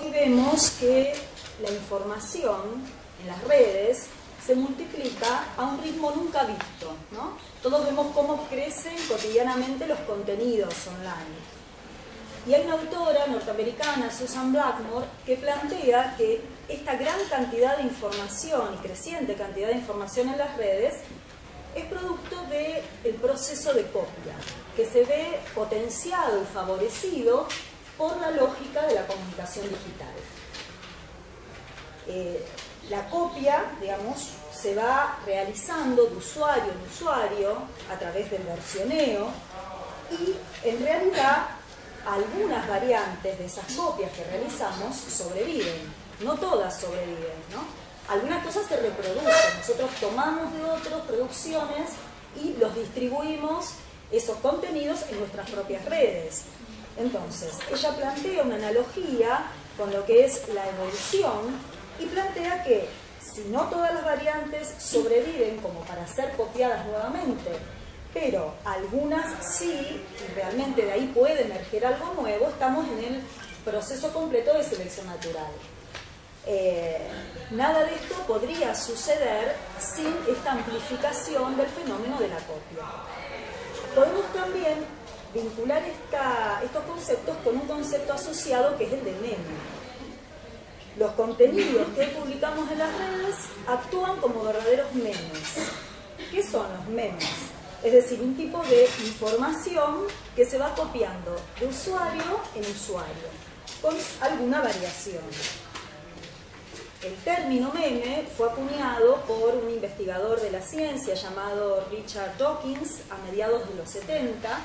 hoy vemos que la información en las redes se multiplica a un ritmo nunca visto. ¿no? Todos vemos cómo crecen cotidianamente los contenidos online. Y hay una autora norteamericana, Susan Blackmore, que plantea que esta gran cantidad de información y creciente cantidad de información en las redes es producto del proceso de copia, que se ve potenciado y favorecido por la lógica de la comunicación digital. Eh, la copia, digamos, se va realizando de usuario en usuario a través del versioneo y en realidad algunas variantes de esas copias que realizamos sobreviven, no todas sobreviven, ¿no? Algunas cosas se reproducen, nosotros tomamos de otras producciones y los distribuimos esos contenidos en nuestras propias redes. Entonces, ella plantea una analogía con lo que es la evolución y plantea que si no todas las variantes sobreviven como para ser copiadas nuevamente, pero algunas sí, y realmente de ahí puede emerger algo nuevo, estamos en el proceso completo de selección natural. Eh, nada de esto podría suceder sin esta amplificación del fenómeno de la copia. Podemos también vincular estos conceptos con un concepto asociado que es el de meme. Los contenidos que publicamos en las redes actúan como verdaderos memes. ¿Qué son los memes? Es decir, un tipo de información que se va copiando de usuario en usuario, con alguna variación. El término meme fue acuñado por un investigador de la ciencia llamado Richard Dawkins a mediados de los 70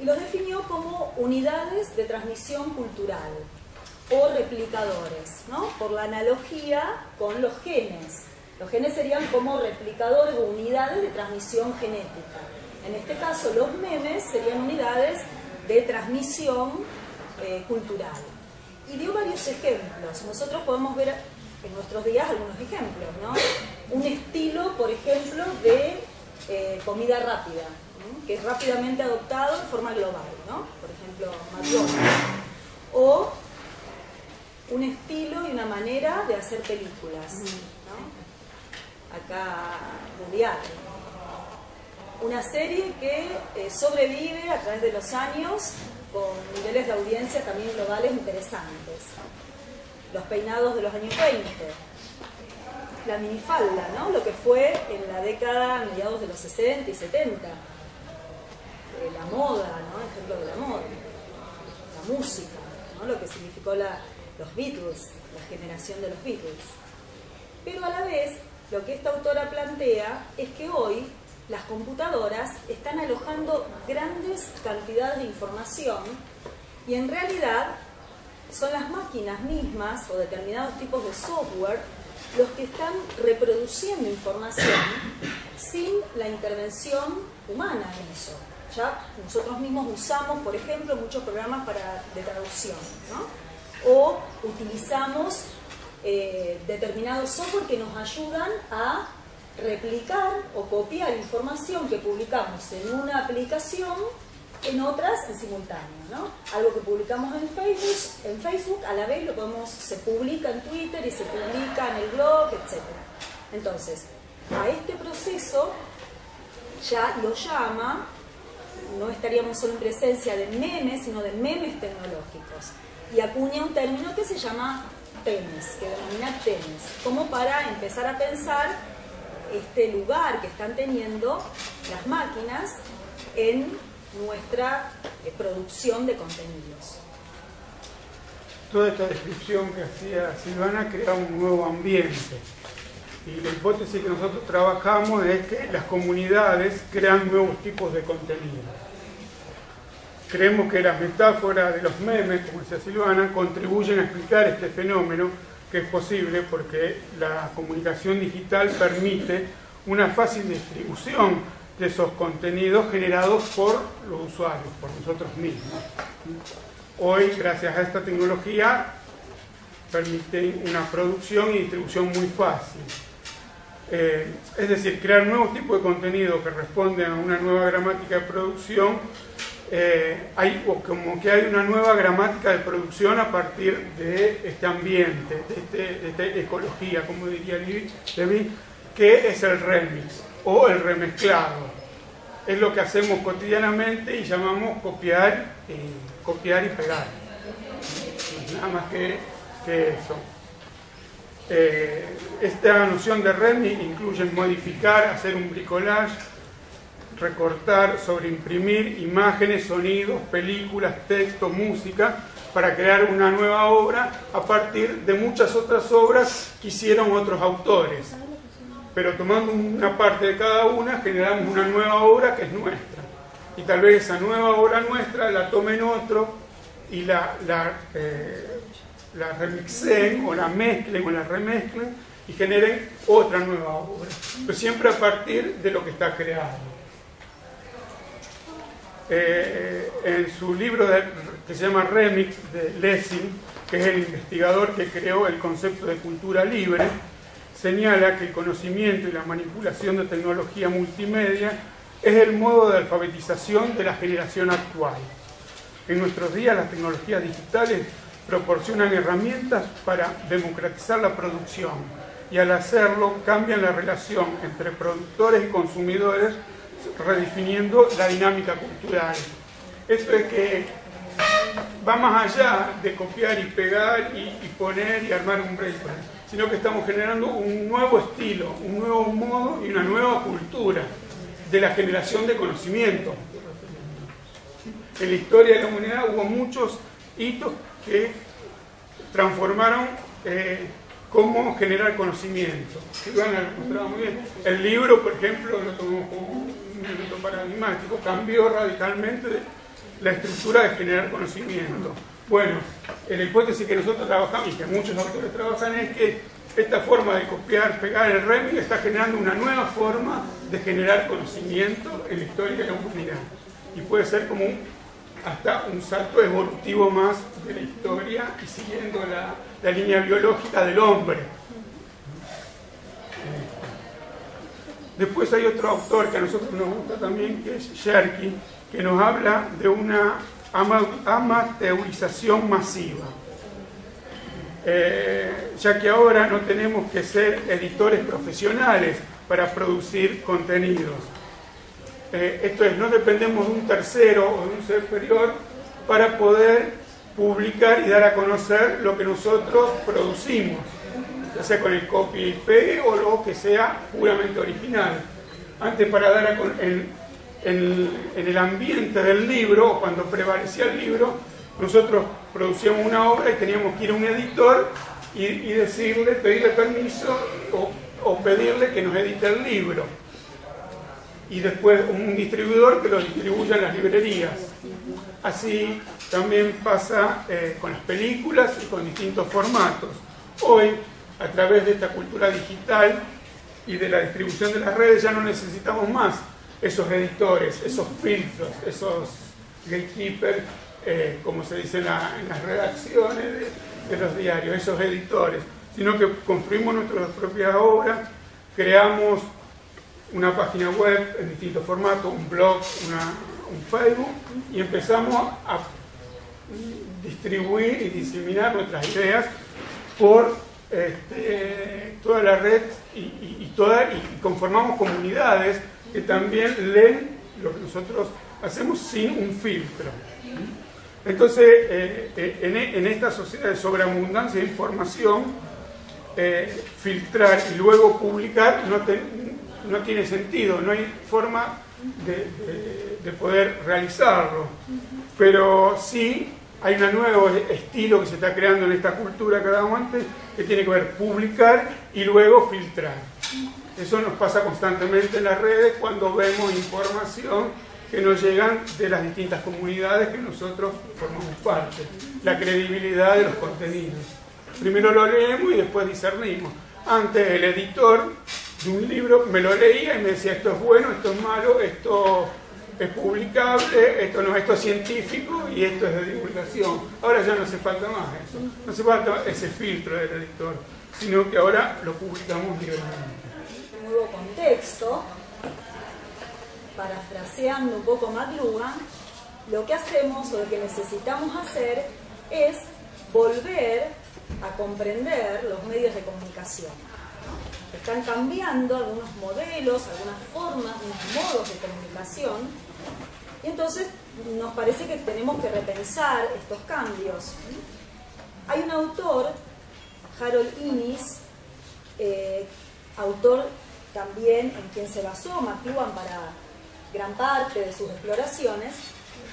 y los definió como unidades de transmisión cultural o replicadores, ¿no? por la analogía con los genes. Los genes serían como replicadores o unidades de transmisión genética. En este caso, los memes serían unidades de transmisión eh, cultural. Y dio varios ejemplos. Nosotros podemos ver en nuestros días algunos ejemplos, ¿no? Un estilo, por ejemplo, de eh, comida rápida, que es rápidamente adoptado en forma global, ¿no? Por ejemplo, McDonald's. O un estilo y una manera de hacer películas, ¿no? Acá, mundial. Una serie que eh, sobrevive a través de los años con niveles de audiencia también globales interesantes los peinados de los años 20, la minifalda, ¿no? lo que fue en la década, mediados de los 60 y 70, eh, la moda, ¿no? ejemplo de la moda, la música, ¿no? lo que significó los Beatles, la generación de los Beatles. Pero a la vez, lo que esta autora plantea es que hoy las computadoras están alojando grandes cantidades de información y en realidad son las máquinas mismas o determinados tipos de software los que están reproduciendo información sin la intervención humana en eso. Nosotros mismos usamos, por ejemplo, muchos programas para, de traducción, ¿no? o utilizamos eh, determinados software que nos ayudan a replicar o copiar información que publicamos en una aplicación en otras en simultáneo. Algo que publicamos en Facebook, en Facebook a la vez lo podemos, se publica en Twitter y se publica en el blog, etc. Entonces, a este proceso ya lo llama, no estaríamos solo en presencia de memes, sino de memes tecnológicos. Y acuña un término que se llama temes, que denomina temes, como para empezar a pensar este lugar que están teniendo las máquinas en nuestra eh, producción de contenidos. Toda esta descripción que hacía Silvana crea un nuevo ambiente. Y la hipótesis que nosotros trabajamos es que las comunidades crean nuevos tipos de contenido. Creemos que las metáforas de los memes, como decía Silvana, contribuyen a explicar este fenómeno que es posible porque la comunicación digital permite una fácil distribución de esos contenidos generados por los usuarios, por nosotros mismos. Hoy, gracias a esta tecnología, permite una producción y distribución muy fácil. Eh, es decir, crear nuevos tipos de contenido que responden a una nueva gramática de producción eh, hay como que hay una nueva gramática de producción a partir de este ambiente, de, esta ecología, como diría Levi, que es el remix o el remezclado. Es lo que hacemos cotidianamente y llamamos copiar, copiar y pegar. Nada más que, eso. Eh, esta noción de remix incluye modificar, hacer un bricolage, recortar, sobreimprimir imágenes, sonidos, películas, texto, música, para crear una nueva obra a partir de muchas otras obras que hicieron otros autores. Pero tomando una parte de cada una, generamos una nueva obra que es nuestra. Y tal vez esa nueva obra nuestra la tomen otro y la, la, eh, la remixen o la mezclen o la remezclen y generen otra nueva obra. Pero siempre a partir de lo que está creado. Eh, en su libro que se llama Remix de Lessing, que es el investigador que creó el concepto de cultura libre, señala que el conocimiento y la manipulación de tecnología multimedia es el modo de alfabetización de la generación actual. En nuestros días las tecnologías digitales proporcionan herramientas para democratizar la producción y al hacerlo cambian la relación entre productores y consumidores redefiniendo la dinámica cultural. Esto es que va más allá de copiar y pegar y, poner y armar un breakpoint, sino que estamos generando un nuevo estilo, un nuevo modo y una nueva cultura de la generación de conocimiento. En la historia de la humanidad hubo muchos hitos que transformaron eh, cómo generar conocimiento. El libro, por ejemplo, lo tomamos como un paradigmático, cambió radicalmente la estructura de generar conocimiento. Bueno, la hipótesis que nosotros trabajamos y que muchos autores trabajan es que esta forma de copiar, pegar el remix está generando una nueva forma de generar conocimiento en la historia de la humanidad. Y puede ser como hasta un salto evolutivo más de la historia y siguiendo la, la línea biológica del hombre. Después hay otro autor que a nosotros nos gusta también, que es Sherky, que nos habla de una amateurización masiva. Eh, ya que ahora no tenemos que ser editores profesionales para producir contenidos. Eh, esto es, no dependemos de un tercero o de un ser superior para poder publicar y dar a conocer lo que nosotros producimos ya sea con el copy y pegue o lo que sea puramente original. Antes para dar en, el ambiente del libro, cuando prevalecía el libro, nosotros producíamos una obra y teníamos que ir a un editor y, decirle, pedirle permiso o, o, pedirle que nos edite el libro. Y después un distribuidor que lo distribuya en las librerías. Así también pasa eh, con las películas y con distintos formatos. Hoy a través de esta cultura digital y de la distribución de las redes ya no necesitamos más esos editores, esos filtros, esos gatekeepers, eh, como se dice en, las redacciones de, los diarios, esos editores, sino que construimos nuestra propia obra, creamos una página web en distintos formatos, un blog, un Facebook, y empezamos a distribuir y diseminar nuestras ideas por este, toda la red y, toda, y conformamos comunidades que también leen lo que nosotros hacemos sin un filtro. Entonces, eh, eh, en, esta sociedad de sobreabundancia de información, eh, filtrar y luego publicar no, no, tiene sentido, no hay forma de, de poder realizarlo. Pero sí hay un nuevo estilo que se está creando en esta cultura cada antes que tiene que ver publicar y luego filtrar. Eso nos pasa constantemente en las redes cuando vemos información que nos llegan de las distintas comunidades que nosotros formamos parte. La credibilidad de los contenidos. Primero lo leemos y después discernimos. Antes el editor de un libro me lo leía y me decía esto es bueno, esto es malo, esto es publicable, esto no esto es científico y esto es de divulgación. Ahora ya no hace falta más eso, no hace falta ese filtro del editor, sino que ahora lo publicamos libremente. Un nuevo contexto, parafraseando un poco McLuhan, lo que hacemos o lo que necesitamos hacer es volver a comprender los medios de comunicación. Están cambiando algunos modelos, algunas formas, algunos modos de comunicación y entonces nos parece que tenemos que repensar estos cambios. Hay un autor, Harold Innis, eh, autor también en quien se basó McLuhan para gran parte de sus exploraciones,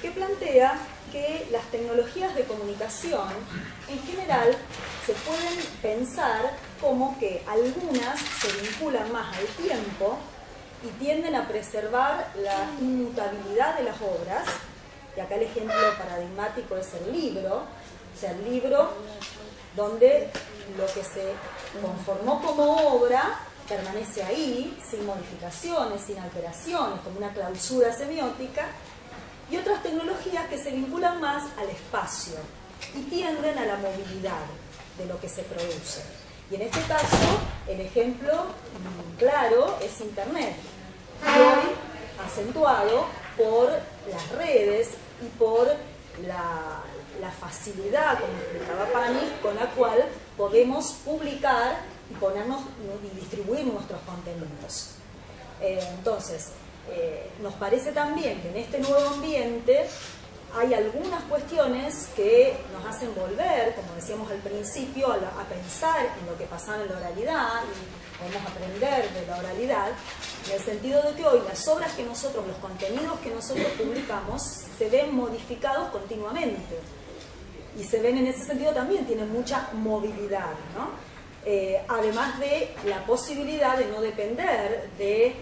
que plantea que las tecnologías de comunicación en general se pueden pensar como que algunas se vinculan más al tiempo y tienden a preservar la inmutabilidad de las obras, y acá el ejemplo paradigmático es el libro, o sea, el libro donde lo que se conformó como obra permanece ahí, sin modificaciones, sin alteraciones, como una clausura semiótica, y otras tecnologías que se vinculan más al espacio y tienden a la movilidad de lo que se produce. Y en este caso, el ejemplo mm, claro es Internet, hoy acentuado por las redes y por la, facilidad, como explicaba Pani, con la cual podemos publicar y ponernos y distribuir nuestros contenidos. Eh, entonces, eh, nos parece también que en este nuevo ambiente hay algunas cuestiones que nos hacen volver, como decíamos al principio, a, pensar en lo que pasaba en la oralidad y podemos aprender de la oralidad, en el sentido de que hoy las obras que nosotros, los contenidos que nosotros publicamos, se ven modificados continuamente. Y se ven en ese sentido también, tienen mucha movilidad, eh, además de la posibilidad de no depender de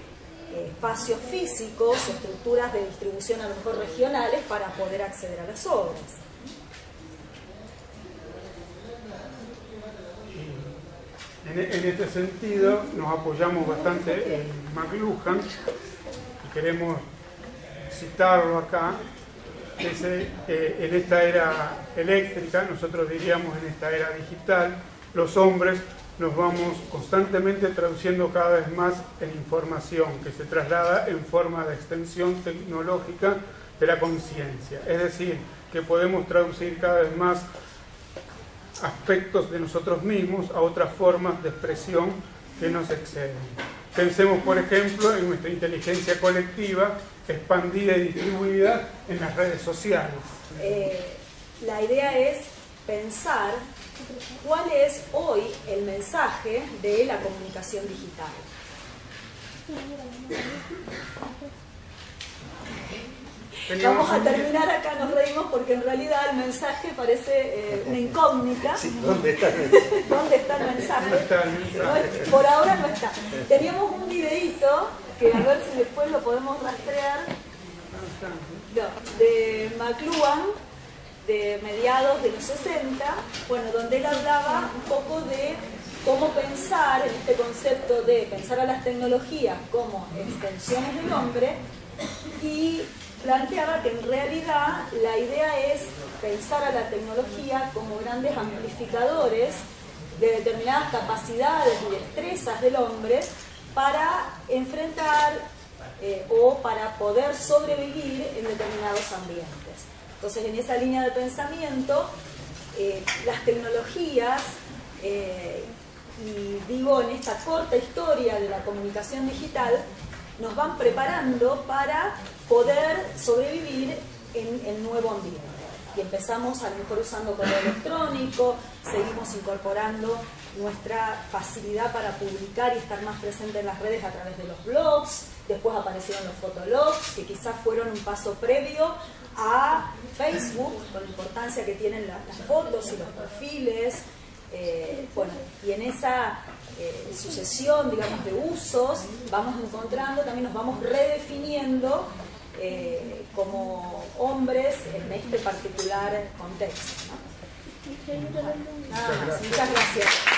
espacios físicos estructuras de distribución a lo mejor regionales para poder acceder a las obras. En, este sentido nos apoyamos bastante en McLuhan y queremos citarlo acá. Eh, en esta era eléctrica, nosotros diríamos en esta era digital, los hombres nos vamos constantemente traduciendo cada vez más en información que se traslada en forma de extensión tecnológica de la conciencia. Es decir, que podemos traducir cada vez más aspectos de nosotros mismos a otras formas de expresión que nos exceden. Pensemos, por ejemplo, en nuestra inteligencia colectiva expandida y distribuida en las redes sociales. Eh, la idea es pensar cuál es hoy el mensaje de la comunicación digital. Vamos a terminar acá, nos reímos porque en realidad el mensaje parece eh, una incógnita. ¿Dónde está el mensaje? ¿Dónde está el mensaje? por ahora no está. Teníamos un videíto que a ver si después lo podemos rastrear de McLuhan de mediados de los 60, bueno, donde él hablaba un poco de cómo pensar en este concepto de pensar a las tecnologías como extensiones del hombre y planteaba que en realidad la idea es pensar a la tecnología como grandes amplificadores de determinadas capacidades y destrezas del hombre para enfrentar eh, o para poder sobrevivir en determinados ambientes. Entonces, en esa línea de pensamiento, eh, las tecnologías, eh, y digo en esta corta historia de la comunicación digital, nos van preparando para poder sobrevivir en el nuevo ambiente. Y empezamos a lo mejor usando correo electrónico, seguimos incorporando nuestra facilidad para publicar y estar más presente en las redes a través de los blogs, después aparecieron los fotologs, que quizás fueron un paso previo a Facebook, con la importancia que tienen las, fotos y los perfiles, eh, bueno, y en esa eh, sucesión, digamos, de usos, vamos encontrando, también nos vamos redefiniendo eh, como hombres en este particular contexto. Muchas gracias.